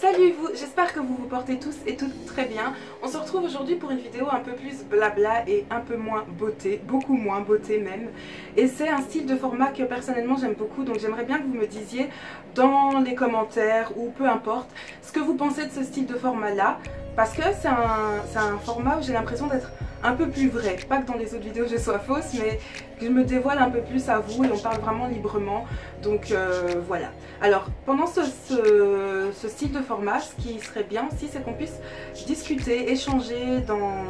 Salut vous, j'espère que vous vous portez tous et toutes très bien. On se retrouve aujourd'hui pour une vidéo un peu plus blabla et un peu moins beauté, beaucoup moins beauté même. Et c'est un style de format que personnellement j'aime beaucoup, donc j'aimerais bien que vous me disiez dans les commentaires ou peu importe ce que vous pensez de ce style de format là. Parce que c'est un, un format où j'ai l'impression d'être un peu plus vrai. Pas que dans les autres vidéos je sois fausse, mais je me dévoile un peu plus à vous et on parle vraiment librement. Donc euh, voilà. Alors pendant ce, style de format, ce qui serait bien aussi, c'est qu'on puisse discuter, échanger dans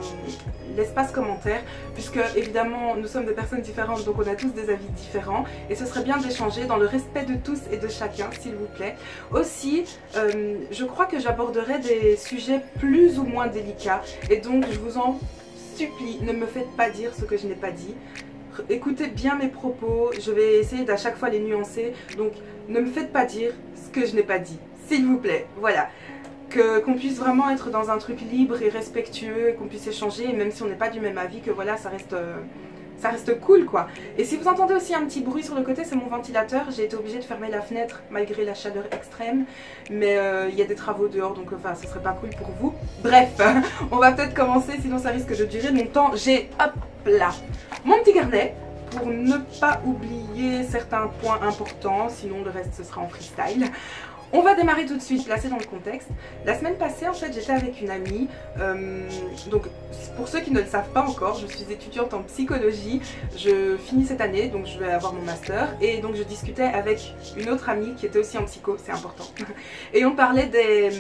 l'espace commentaire, puisque évidemment nous sommes des personnes différentes, donc on a tous des avis différents, et ce serait bien d'échanger dans le respect de tous et de chacun, s'il vous plaît. Aussi, euh, je crois que j'aborderai des sujets plus ou moins délicats, et donc je vous en supplie, ne me faites pas dire ce que je n'ai pas dit. Écoutez bien mes propos, je vais essayer d'à chaque fois les nuancer. Donc ne me faites pas dire ce que je n'ai pas dit, s'il vous plaît. Voilà. Qu'on puisse vraiment être dans un truc libre et respectueux, qu'on puisse échanger, même si on n'est pas du même avis, que voilà, ça reste... Euh, ça reste cool quoi. Et si vous entendez aussi un petit bruit sur le côté, c'est mon ventilateur. J'ai été obligée de fermer la fenêtre malgré la chaleur extrême. Mais euh, il y a des travaux dehors, donc enfin, ce serait pas cool pour vous. Bref, on va peut-être commencer, sinon ça risque de durer longtemps. J'ai, hop là, mon petit carnet pour ne pas oublier certains points importants, sinon le reste ce sera en freestyle. On va démarrer tout de suite, placer dans le contexte. La semaine passée, en fait, j'étais avec une amie. Euh, donc, pour ceux qui ne le savent pas encore, je suis étudiante en psychologie. Je finis cette année, donc je vais avoir mon master. Et donc, je discutais avec une autre amie qui était aussi en psycho, c'est important. Et on parlait des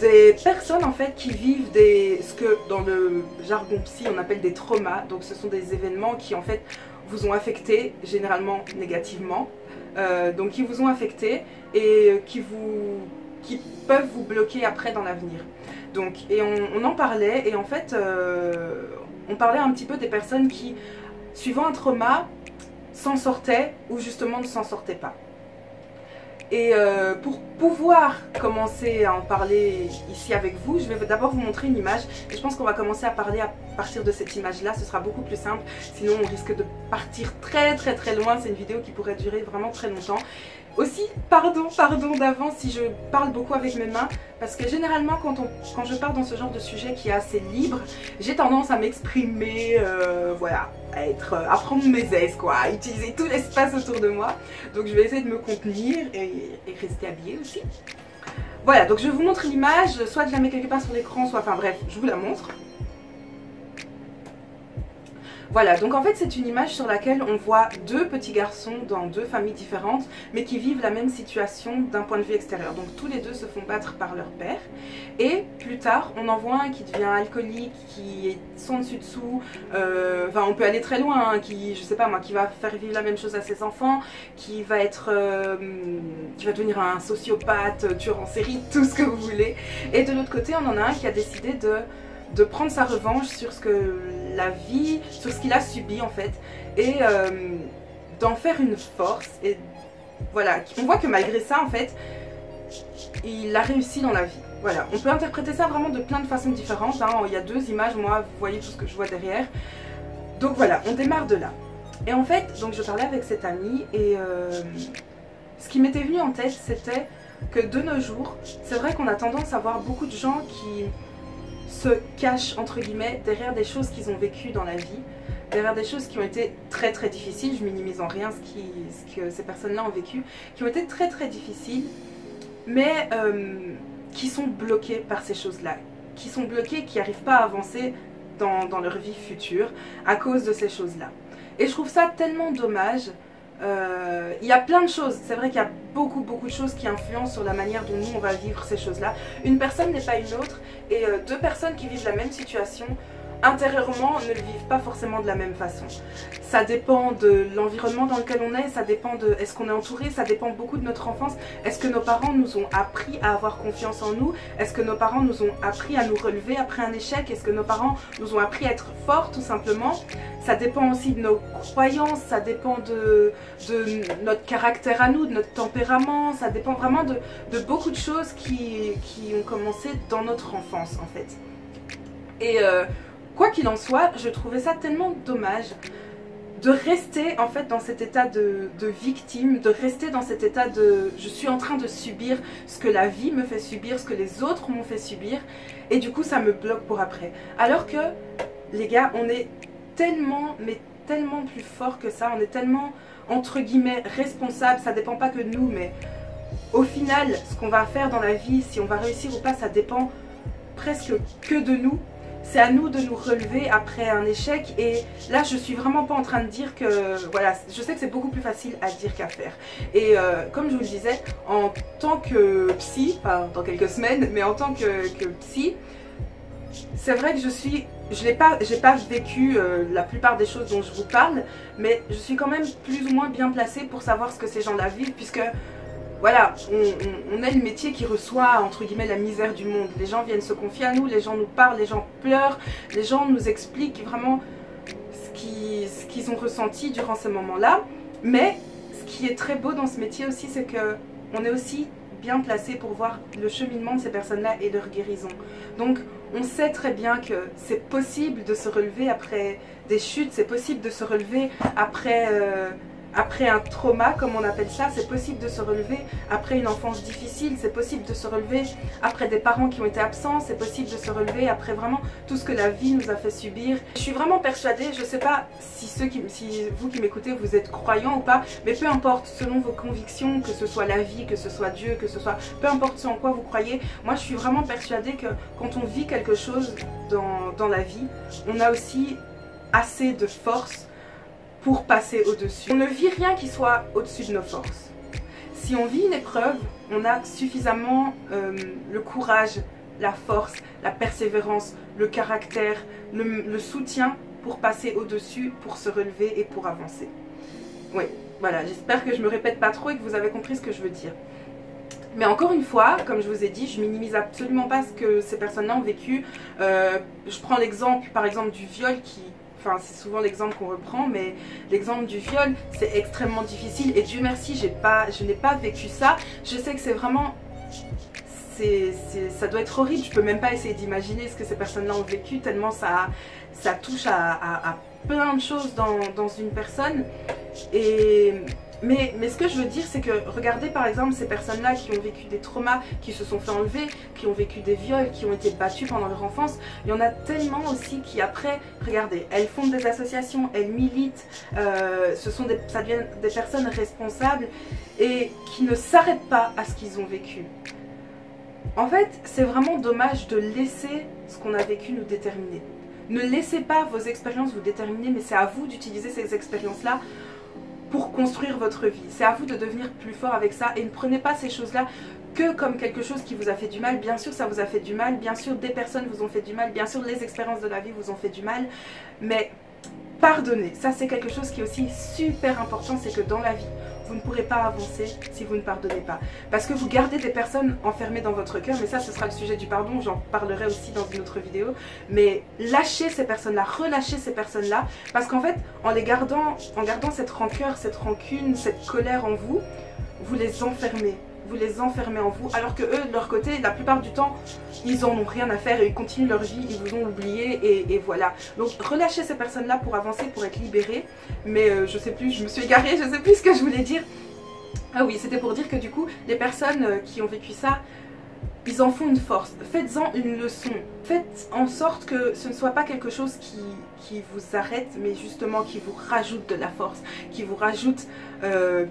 des personnes en fait qui vivent des ce que dans le jargon psy on appelle des traumas donc ce sont des événements qui en fait vous ont affecté généralement négativement euh, donc qui vous ont affecté et qui vous peuvent vous bloquer après dans l'avenir. Donc et on, en parlait et en fait euh, on parlait un petit peu des personnes qui suivant un trauma s'en sortaient ou justement ne s'en sortaient pas. Et euh, pour pouvoir commencer à en parler ici avec vous, je vais d'abord vous montrer une image. Je pense qu'on va commencer à parler à partir de cette image-là. Ce sera beaucoup plus simple. Sinon, on risque de partir très très très loin. C'est une vidéo qui pourrait durer vraiment très longtemps. Aussi, pardon, pardon d'avance si je parle beaucoup avec mes mains, parce que généralement quand, je parle dans ce genre de sujet qui est assez libre, j'ai tendance à m'exprimer, euh, voilà, à, être, à prendre mes aises quoi, à utiliser tout l'espace autour de moi. Donc je vais essayer de me contenir et, et rester habillée aussi. Voilà, donc je vous montre l'image, soit je la mets quelque part sur l'écran, soit, enfin bref, je vous la montre. Voilà, donc en fait c'est une image sur laquelle on voit deux petits garçons dans deux familles différentes, mais qui vivent la même situation d'un point de vue extérieur. Donc tous les deux se font battre par leur père. Et plus tard, on en voit un qui devient alcoolique, qui est sans dessus-dessous, euh, enfin on peut aller très loin, hein, qui, je sais pas moi, qui va faire vivre la même chose à ses enfants, qui va être, euh, qui va devenir un sociopathe, tueur en série, tout ce que vous voulez. Et de l'autre côté, on en a un qui a décidé de de prendre sa revanche sur ce que la vie, sur ce qu'il a subi en fait, et euh, d'en faire une force. Et voilà, on voit que malgré ça en fait, il a réussi dans la vie. Voilà, on peut interpréter ça vraiment de plein de façons différentes. Hein. Il y a deux images, moi, vous voyez tout ce que je vois derrière. Donc voilà, on démarre de là. Et en fait, donc je parlais avec cette amie et euh, ce qui m'était venu en tête, c'était que de nos jours, c'est vrai qu'on a tendance à voir beaucoup de gens qui se cachent entre guillemets derrière des choses qu'ils ont vécues dans la vie, derrière des choses qui ont été très très difficiles, je minimise en rien ce, qui, ce que ces personnes-là ont vécu, qui ont été très très difficiles, mais euh, qui sont bloquées par ces choses-là, qui sont bloquées, qui n'arrivent pas à avancer dans, leur vie future à cause de ces choses-là. Et je trouve ça tellement dommage euh, il y a plein de choses, c'est vrai qu'il y a beaucoup beaucoup de choses qui influencent sur la manière dont nous on va vivre ces choses-là. Une personne n'est pas une autre et euh, deux personnes qui vivent la même situation intérieurement ne le vivent pas forcément de la même façon. Ça dépend de l'environnement dans lequel on est, ça dépend de est-ce qu'on est entouré, ça dépend beaucoup de notre enfance. Est-ce que nos parents nous ont appris à avoir confiance en nous? Est-ce que nos parents nous ont appris à nous relever après un échec? Est-ce que nos parents nous ont appris à être forts tout simplement? Ça dépend aussi de nos croyances, ça dépend de, de notre caractère à nous, de notre tempérament, ça dépend vraiment de, de beaucoup de choses qui, qui, ont commencé dans notre enfance en fait. Et euh, Quoi qu'il en soit, je trouvais ça tellement dommage de rester en fait dans cet état de, victime, de rester dans cet état de je suis en train de subir ce que la vie me fait subir, ce que les autres m'ont fait subir et du coup ça me bloque pour après. Alors que les gars, on est tellement mais tellement plus fort que ça, on est tellement entre guillemets responsable, ça dépend pas que de nous mais au final ce qu'on va faire dans la vie, si on va réussir ou pas, ça dépend presque que de nous c'est à nous de nous relever après un échec. Et là je suis vraiment pas en train de dire que voilà je sais que c'est beaucoup plus facile à dire qu'à faire. Et euh, comme je vous le disais en tant que psy pas dans quelques semaines mais en tant que, psy c'est vrai que je suis je n'ai pas, pas vécu euh, la plupart des choses dont je vous parle, mais je suis quand même plus ou moins bien placée pour savoir ce que ces gens-là vivent, puisque voilà, on, a le métier qui reçoit, entre guillemets, la misère du monde. Les gens viennent se confier à nous, les gens nous parlent, les gens pleurent, les gens nous expliquent vraiment ce qu'ils ont ressenti durant ces moments-là. Mais ce qui est très beau dans ce métier aussi, c'est qu'on est aussi bien placé pour voir le cheminement de ces personnes-là et leur guérison. Donc, on sait très bien que c'est possible de se relever après des chutes, c'est possible de se relever après... Euh, après un trauma, comme on appelle ça, c'est possible de se relever après une enfance difficile, c'est possible de se relever après des parents qui ont été absents, c'est possible de se relever après vraiment tout ce que la vie nous a fait subir. Je suis vraiment persuadée, je ne sais pas si, ceux si vous qui m'écoutez, vous êtes croyants ou pas, mais peu importe, selon vos convictions, que ce soit la vie, que ce soit Dieu, que ce soit... Peu importe ce en quoi vous croyez, moi je suis vraiment persuadée que quand on vit quelque chose dans, dans la vie, on a aussi assez de force pour passer au-dessus. On ne vit rien qui soit au-dessus de nos forces. Si on vit une épreuve, on a suffisamment euh, le courage, la force, la persévérance, le caractère, le, soutien pour passer au-dessus, pour se relever et pour avancer. Oui, voilà, j'espère que je me répète pas trop et que vous avez compris ce que je veux dire. Mais encore une fois, comme je vous ai dit, je minimise absolument pas ce que ces personnes-là ont vécu. Euh, je prends l'exemple, par exemple, du viol qui, Enfin, c'est souvent l'exemple qu'on reprend, mais l'exemple du viol, c'est extrêmement difficile. Et Dieu merci, je n'ai pas vécu ça. Je sais que c'est vraiment... ça doit être horrible. Je peux même pas essayer d'imaginer ce que ces personnes-là ont vécu, tellement ça, touche à, plein de choses dans, dans une personne. Et mais, ce que je veux dire, c'est que regardez par exemple ces personnes-là qui ont vécu des traumas, qui se sont fait enlever, qui ont vécu des viols, qui ont été battues pendant leur enfance. Il y en a tellement aussi qui après, regardez, elles fondent des associations, elles militent, euh, ce sont ça devient des personnes responsables et qui ne s'arrêtent pas à ce qu'ils ont vécu. En fait, c'est vraiment dommage de laisser ce qu'on a vécu nous déterminer. Ne laissez pas vos expériences vous déterminer, mais c'est à vous d'utiliser ces expériences-là pour construire votre vie. C'est à vous de devenir plus fort avec ça et ne prenez pas ces choses-là que comme quelque chose qui vous a fait du mal. Bien sûr, ça vous a fait du mal. Bien sûr, des personnes vous ont fait du mal. Bien sûr, les expériences de la vie vous ont fait du mal. Mais pardonnez, ça c'est quelque chose qui est aussi super important, c'est que dans la vie, vous ne pourrez pas avancer si vous ne pardonnez pas. Parce que vous gardez des personnes enfermées dans votre cœur, mais ça ce sera le sujet du pardon, j'en parlerai aussi dans une autre vidéo. Mais lâchez ces personnes-là, relâchez ces personnes-là, parce qu'en fait, en les gardant, en gardant cette rancœur, cette rancune, cette colère en vous, vous les enfermez vous les enfermez en vous, alors que eux, de leur côté, la plupart du temps, ils en ont rien à faire et ils continuent leur vie, ils vous ont oublié et, voilà. Donc relâchez ces personnes-là pour avancer, pour être libérés. Mais euh, je sais plus, je me suis égarée, je sais plus ce que je voulais dire. Ah oui, c'était pour dire que du coup, les personnes euh, qui ont vécu ça, ils en font une force. Faites-en une leçon. Faites en sorte que ce ne soit pas quelque chose qui, qui vous arrête, mais justement qui vous rajoute de la force, qui vous rajoute... Euh,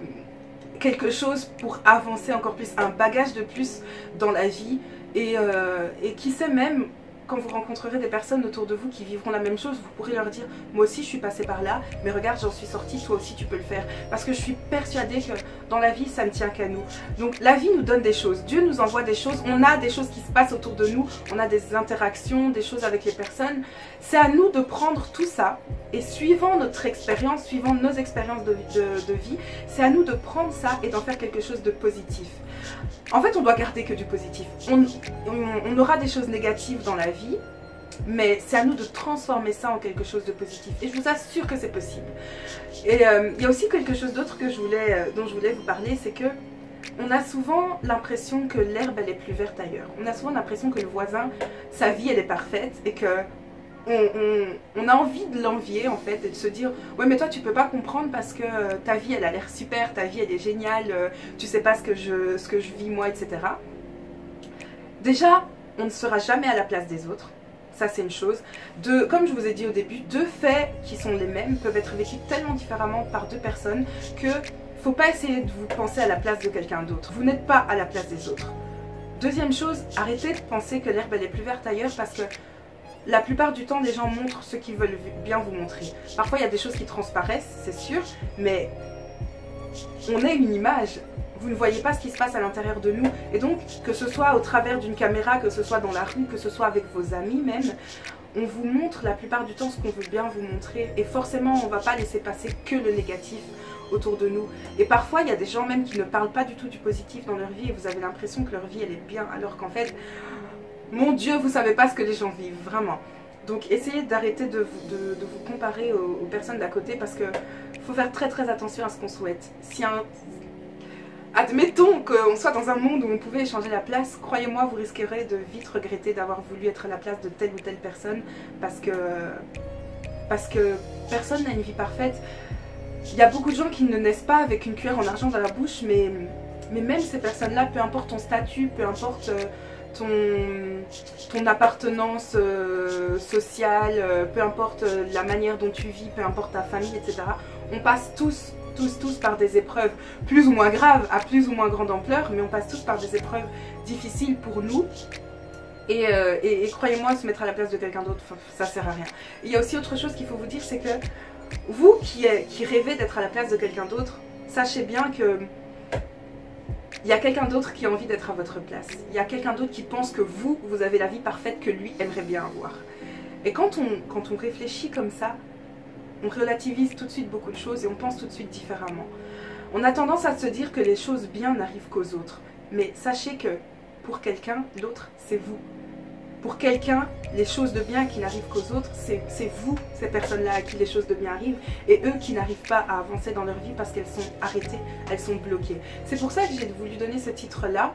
quelque chose pour avancer encore plus, un bagage de plus dans la vie. Et, euh, qui sait même quand vous rencontrerez des personnes autour de vous qui vivront la même chose, vous pourrez leur dire moi aussi je suis passée par là, mais regarde j'en suis sortie, toi aussi tu peux le faire. Parce que je suis persuadée que dans la vie ça ne tient qu'à nous. Donc la vie nous donne des choses, Dieu nous envoie des choses, on a des choses qui se passent autour de nous, on a des interactions, des choses avec les personnes. C'est à nous de prendre tout ça et suivant notre expérience, suivant nos expériences de, vie, c'est à nous de prendre ça et d'en faire quelque chose de positif. En fait, on doit garder que du positif. On, aura des choses négatives dans la vie, mais c'est à nous de transformer ça en quelque chose de positif. Et je vous assure que c'est possible. Et euh, il y a aussi quelque chose d'autre que je voulais, euh, dont je voulais vous parler, c'est que on a souvent l'impression que l'herbe elle est plus verte ailleurs. On a souvent l'impression que le voisin, sa vie elle est parfaite et que on, a envie de l'envier en fait et de se dire ouais mais toi tu peux pas comprendre parce que euh, ta vie elle a l'air super, ta vie elle est géniale, euh, tu sais pas ce que, je, ce que je vis moi etc. Déjà on ne sera jamais à la place des autres, ça c'est une chose. De, comme je vous ai dit au début, deux faits qui sont les mêmes peuvent être vécus tellement différemment par deux personnes que faut pas essayer de vous penser à la place de quelqu'un d'autre. Vous n'êtes pas à la place des autres. Deuxième chose, arrêtez de penser que l'herbe elle est plus verte ailleurs parce que la plupart du temps, les gens montrent ce qu'ils veulent bien vous montrer. Parfois, il y a des choses qui transparaissent, c'est sûr, mais on est une image. Vous ne voyez pas ce qui se passe à l'intérieur de nous. Et donc, que ce soit au travers d'une caméra, que ce soit dans la rue, que ce soit avec vos amis même, on vous montre la plupart du temps ce qu'on veut bien vous montrer. Et forcément, on ne va pas laisser passer que le négatif autour de nous. Et parfois, il y a des gens même qui ne parlent pas du tout du positif dans leur vie et vous avez l'impression que leur vie, elle est bien, alors qu'en fait, mon Dieu, vous savez pas ce que les gens vivent, vraiment. Donc essayez d'arrêter de, vous comparer aux, personnes d'à côté parce que faut faire très très attention à ce qu'on souhaite. Si un, admettons qu'on soit dans un monde où on pouvait échanger la place, croyez-moi, vous risquerez de vite regretter d'avoir voulu être à la place de telle ou telle personne parce que, parce que personne n'a une vie parfaite. Il y a beaucoup de gens qui ne naissent pas avec une cuillère en argent dans la bouche, mais, mais même ces personnes-là, peu importe ton statut, peu importe... Euh, ton, ton appartenance euh, sociale, euh, peu importe euh, la manière dont tu vis, peu importe ta famille, etc. On passe tous, tous, tous par des épreuves plus ou moins graves, à plus ou moins grande ampleur, mais on passe tous par des épreuves difficiles pour nous. Et, croyez-moi, se mettre à la place de quelqu'un d'autre, ça sert à rien. Il y a aussi autre chose qu'il faut vous dire, c'est que vous qui, qui rêvez d'être à la place de quelqu'un d'autre, sachez bien que il y a quelqu'un d'autre qui a envie d'être à votre place. Il y a quelqu'un d'autre qui pense que vous, vous avez la vie parfaite que lui aimerait bien avoir. Et quand on, réfléchit comme ça, on relativise tout de suite beaucoup de choses et on pense tout de suite différemment. On a tendance à se dire que les choses bien n'arrivent qu'aux autres. Mais sachez que pour quelqu'un, l'autre, c'est vous pour quelqu'un, les choses de bien qui n'arrivent qu'aux autres, c'est vous, ces personnes-là, à qui les choses de bien arrivent, et eux qui n'arrivent pas à avancer dans leur vie parce qu'elles sont arrêtées, elles sont bloquées. C'est pour ça que j'ai voulu donner ce titre-là,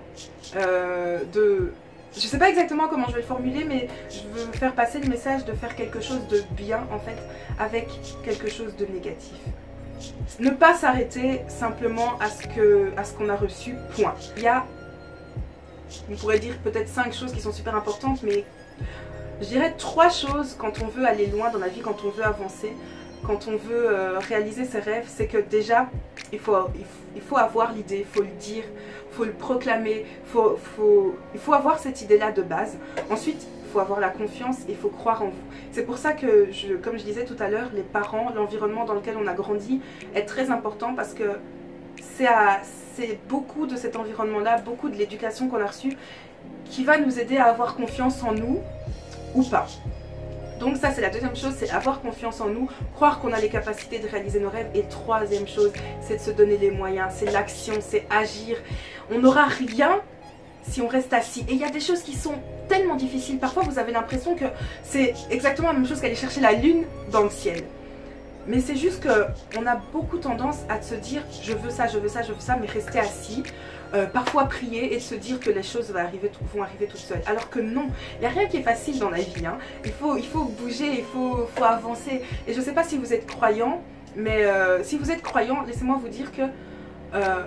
euh, de... Je sais pas exactement comment je vais le formuler, mais je veux faire passer le message de faire quelque chose de bien, en fait, avec quelque chose de négatif. Ne pas s'arrêter simplement à ce qu'on a reçu, point. Il y a on pourrait dire peut-être cinq choses qui sont super importantes, mais je dirais trois choses quand on veut aller loin dans la vie, quand on veut avancer, quand on veut euh, réaliser ses rêves, c'est que déjà, il faut, il faut, avoir l'idée, il faut le dire, il faut le proclamer, faut, faut, il faut avoir cette idée-là de base. Ensuite, il faut avoir la confiance et il faut croire en vous. C'est pour ça que, je, comme je disais tout à l'heure, les parents, l'environnement dans lequel on a grandi est très important parce que c'est beaucoup de cet environnement-là, beaucoup de l'éducation qu'on a reçue qui va nous aider à avoir confiance en nous ou pas. Donc ça c'est la deuxième chose, c'est avoir confiance en nous, croire qu'on a les capacités de réaliser nos rêves. Et troisième chose, c'est de se donner les moyens, c'est l'action, c'est agir. On n'aura rien si on reste assis. Et il y a des choses qui sont tellement difficiles. Parfois vous avez l'impression que c'est exactement la même chose qu'aller chercher la lune dans le ciel. Mais c'est juste qu'on a beaucoup tendance à se dire je veux ça, je veux ça, je veux ça, mais rester assis, euh, parfois prier et se dire que les choses vont arriver, toutes seules. Alors que non, il n'y a rien qui est facile dans la vie. Hein. Il, faut, bouger, il faut, faut avancer. Et je ne sais pas si vous êtes croyant, mais euh, si vous êtes croyant, laissez-moi vous dire que euh,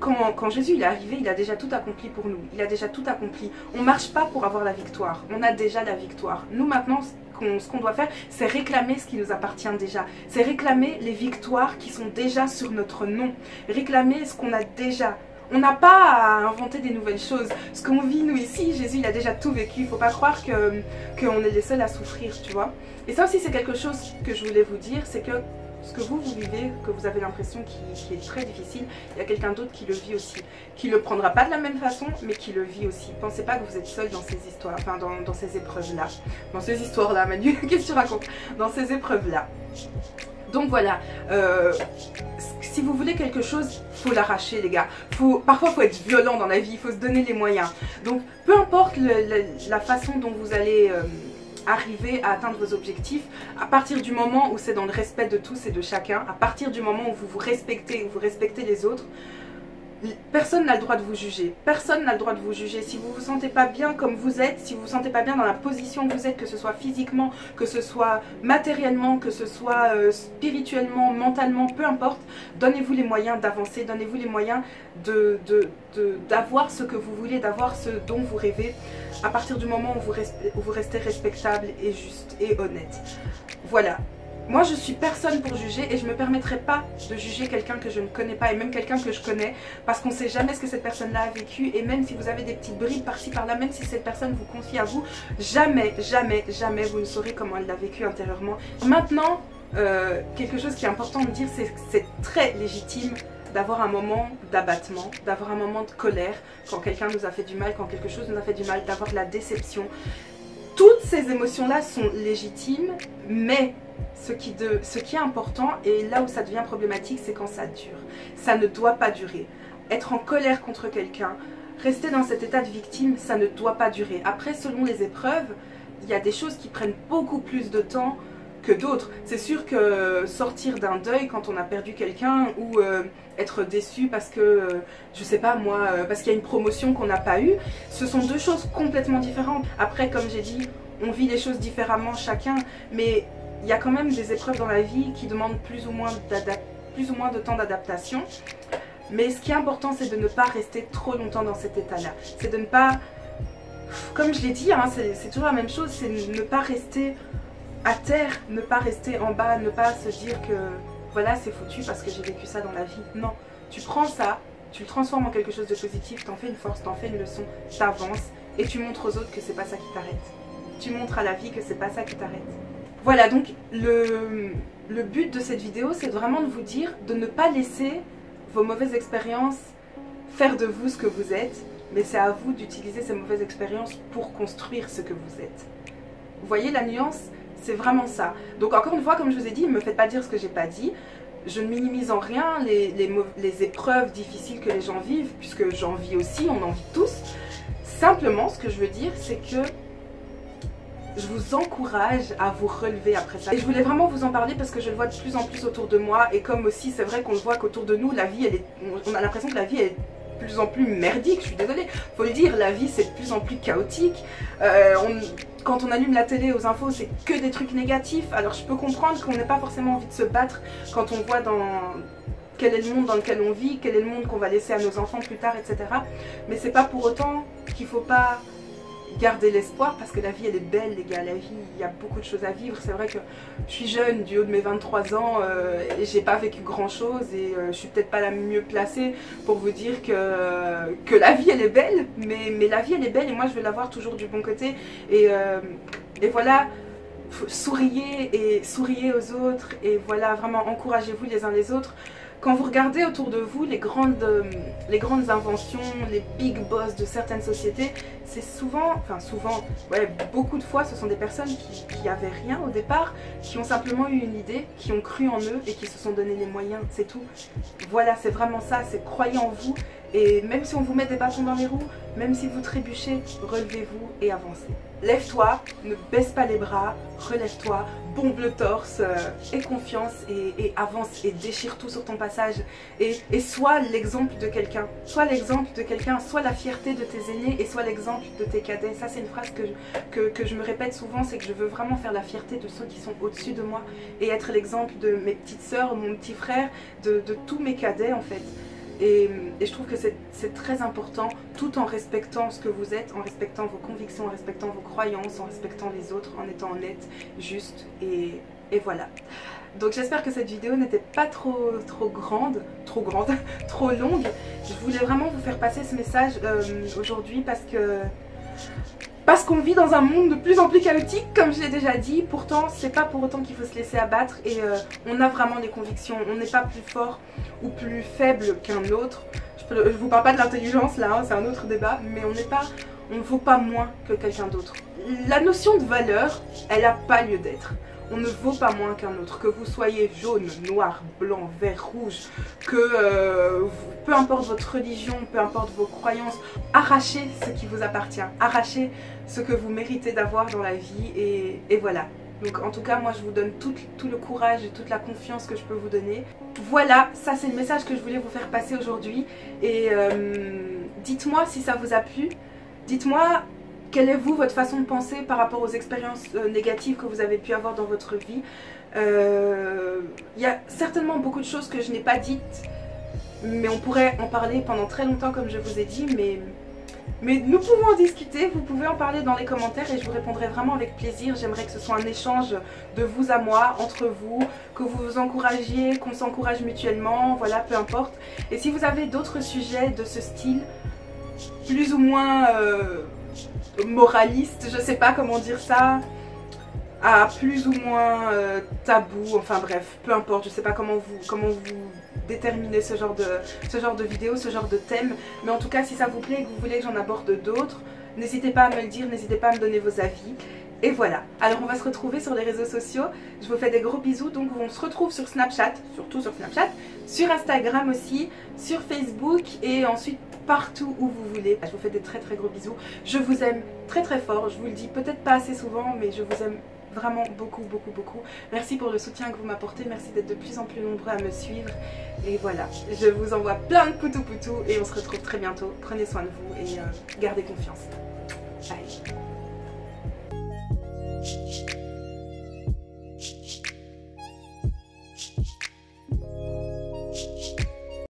quand, Jésus il est arrivé, il a déjà tout accompli pour nous. Il a déjà tout accompli. On ne marche pas pour avoir la victoire. On a déjà la victoire. Nous maintenant, ce qu'on doit faire, c'est réclamer ce qui nous appartient déjà. C'est réclamer les victoires qui sont déjà sur notre nom. Réclamer ce qu'on a déjà. On n'a pas à inventer des nouvelles choses. Ce qu'on vit, nous, ici, Jésus, il a déjà tout vécu. Il ne faut pas croire qu'on est les seuls à souffrir, tu vois. Et ça aussi, c'est quelque chose que je voulais vous dire, c'est que que vous, vous vivez, que vous avez l'impression qui, est très difficile, il y a quelqu'un d'autre qui le vit aussi. Qui le prendra pas de la même façon, mais qui le vit aussi. Pensez pas que vous êtes seul dans ces histoires, enfin dans, ces épreuves-là. Dans ces histoires-là, Manu, qu'est-ce que tu racontes? Dans ces épreuves-là. Donc voilà, euh, si vous voulez quelque chose, faut l'arracher les gars. Faut, parfois faut être violent dans la vie, il faut se donner les moyens. Donc peu importe la façon dont vous allez... Euh, arriver à atteindre vos objectifs à partir du moment où c'est dans le respect de tous et de chacun, à partir du moment où vous vous respectez, où vous respectez les autres, Personne n'a le droit de vous juger. Personne n'a le droit de vous juger. Si vous vous sentez pas bien comme vous êtes, si vous vous sentez pas bien dans la position que vous êtes, que ce soit physiquement, que ce soit matériellement, que ce soit euh, spirituellement, mentalement, peu importe, donnez-vous les moyens d'avancer, donnez-vous les moyens d'avoir ce que vous voulez, d'avoir ce dont vous rêvez, à partir du moment où vous restez respectable et juste et honnête. Voilà, moi, je suis personne pour juger et je me permettrai pas de juger quelqu'un que je ne connais pas et même quelqu'un que je connais parce qu'on sait jamais ce que cette personne-là a vécu et même si vous avez des petites brides par-ci par-là, même si cette personne vous confie à vous, jamais, jamais, jamais vous ne saurez comment elle l'a vécu intérieurement. Maintenant, euh, quelque chose qui est important de dire, c'est que c'est très légitime d'avoir un moment d'abattement, d'avoir un moment de colère quand quelqu'un nous a fait du mal, quand quelque chose nous a fait du mal, d'avoir de la déception. Toutes ces émotions-là sont légitimes, mais ce qui, est important, et là où ça devient problématique, c'est quand ça dure. Ça ne doit pas durer. Être en colère contre quelqu'un, rester dans cet état de victime, ça ne doit pas durer. Après, selon les épreuves, il y a des choses qui prennent beaucoup plus de temps que d'autres. C'est sûr que sortir d'un deuil quand on a perdu quelqu'un ou euh, être déçu parce que, euh, je sais pas moi, euh, parce qu'il y a une promotion qu'on n'a pas eue, ce sont deux choses complètement différentes. Après, comme j'ai dit, on vit les choses différemment chacun, mais il y a quand même des épreuves dans la vie qui demandent plus ou moins, de temps d'adaptation. Mais ce qui est important, c'est de ne pas rester trop longtemps dans cet état-là. C'est de ne pas, comme je l'ai dit, hein, c'est toujours la même chose, c'est ne pas rester à terre, ne pas rester en bas, ne pas se dire que voilà, c'est foutu parce que j'ai vécu ça dans la vie. Non, tu prends ça, tu le transformes en quelque chose de positif, t'en fais une force, t'en fais une leçon, t'avances et tu montres aux autres que c'est pas ça qui t'arrête. Tu montres à la vie que c'est pas ça qui t'arrête. Voilà, donc le, le but de cette vidéo, c'est vraiment de vous dire de ne pas laisser vos mauvaises expériences faire de vous ce que vous êtes, mais c'est à vous d'utiliser ces mauvaises expériences pour construire ce que vous êtes. Vous voyez la nuance C'est vraiment ça. Donc encore une fois, comme je vous ai dit, ne me faites pas dire ce que j'ai pas dit. Je ne minimise en rien les, les, les épreuves difficiles que les gens vivent, puisque j'en vis aussi, on en vit tous. Simplement, ce que je veux dire, c'est que je vous encourage à vous relever après ça. Et je voulais vraiment vous en parler parce que je le vois de plus en plus autour de moi et comme aussi c'est vrai qu'on le voit qu'autour de nous, la vie, elle est, on a l'impression que la vie est de plus en plus merdique, je suis désolée, faut le dire, la vie c'est de plus en plus chaotique. Euh, quand on allume la télé aux infos, c'est que des trucs négatifs. Alors je peux comprendre qu'on n'ait pas forcément envie de se battre quand on voit dans quel est le monde dans lequel on vit, quel est le monde qu'on va laisser à nos enfants plus tard, etc. Mais c'est pas pour autant qu'il faut pas garder l'espoir parce que la vie elle est belle les gars, la vie il y a beaucoup de choses à vivre, c'est vrai que je suis jeune du haut de mes 23 ans euh, et j'ai pas vécu grand chose et euh, je suis peut-être pas la mieux placée pour vous dire que, la vie elle est belle. Mais, mais la vie elle est belle et moi je veux la voir toujours du bon côté. Et, euh, et voilà souriez et souriez aux autres et voilà vraiment encouragez-vous les uns les autres quand vous regardez autour de vous les grandes, euh, les grandes inventions, les big boss de certaines sociétés, c'est souvent, enfin souvent, ouais, beaucoup de fois, ce sont des personnes qui, qui avaient rien au départ, qui ont simplement eu une idée, qui ont cru en eux et qui se sont donné les moyens, c'est tout. Voilà, c'est vraiment ça, c'est croyez en vous et même si on vous met des bâtons dans les roues, même si vous trébuchez, relevez-vous et avancez. Lève-toi, ne baisse pas les bras, relève-toi, bombe le torse, euh, aie confiance et, avance et déchire tout sur ton passage. Et, sois l'exemple de quelqu'un. Sois l'exemple de quelqu'un, sois la fierté de tes aînés et sois l'exemple de tes cadets. Ça c'est une phrase que je, me répète souvent, c'est que je veux vraiment faire la fierté de ceux qui sont au-dessus de moi et être l'exemple de mes petites sœurs, mon petit frère, de tous mes cadets en fait. Et, je trouve que c'est très important, tout en respectant ce que vous êtes, en respectant vos convictions, en respectant vos croyances, en respectant les autres, en étant honnête, juste, et, voilà. Donc j'espère que cette vidéo n'était pas trop, trop grande, trop grande, trop longue. Je voulais vraiment vous faire passer ce message euh, aujourd'hui parce que parce qu'on vit dans un monde de plus en plus chaotique, comme je l'ai déjà dit. Pourtant, c'est pas pour autant qu'il faut se laisser abattre et euh, on a vraiment des convictions. On n'est pas plus fort ou plus faible qu'un autre. Je, vous parle pas de l'intelligence là, hein, c'est un autre débat, mais on n'est pas, on ne vaut pas moins que quelqu'un d'autre. La notion de valeur, elle n'a pas lieu d'être on ne vaut pas moins qu'un autre. Que vous soyez jaune, noir, blanc, vert, rouge, que euh, peu importe votre religion, peu importe vos croyances, arrachez ce qui vous appartient, arrachez ce que vous méritez d'avoir dans la vie et, voilà. Donc en tout cas, moi je vous donne tout, le courage et toute la confiance que je peux vous donner. Voilà, ça c'est le message que je voulais vous faire passer aujourd'hui. Et euh, dites-moi si ça vous a plu. Dites-moi quelle est vous, votre façon de penser par rapport aux expériences euh, négatives que vous avez pu avoir dans votre vie? Euh, il y a certainement beaucoup de choses que je n'ai pas dites, mais on pourrait en parler pendant très longtemps comme je vous ai dit, mais mais nous pouvons en discuter, vous pouvez en parler dans les commentaires et je vous répondrai vraiment avec plaisir. J'aimerais que ce soit un échange de vous à moi, entre vous, que vous vous encouragiez, qu'on s'encourage mutuellement, voilà, peu importe. Et si vous avez d'autres sujets de ce style, plus ou moins euh, moraliste, je sais pas comment dire ça, à plus ou moins euh, tabou, enfin bref, peu importe, je sais pas comment vous, comment vous déterminer ce genre, de, ce genre de vidéo, ce genre de thème. Mais en tout cas, si ça vous plaît et que vous voulez que j'en aborde d'autres, n'hésitez pas à me le dire, n'hésitez pas à me donner vos avis. Et voilà, alors on va se retrouver sur les réseaux sociaux. Je vous fais des gros bisous. Donc on se retrouve sur Snapchat, surtout sur Snapchat, sur Instagram aussi, sur Facebook et ensuite partout où vous voulez. Je vous fais des très très gros bisous. Je vous aime très très fort. Je vous le dis peut-être pas assez souvent, mais je vous aime vraiment beaucoup, beaucoup, beaucoup. Merci pour le soutien que vous m'apportez. Merci d'être de plus en plus nombreux à me suivre. Et voilà, je vous envoie plein de poutou poutou et on se retrouve très bientôt. Prenez soin de vous et euh, gardez confiance. Bye. Shh, shh, shh.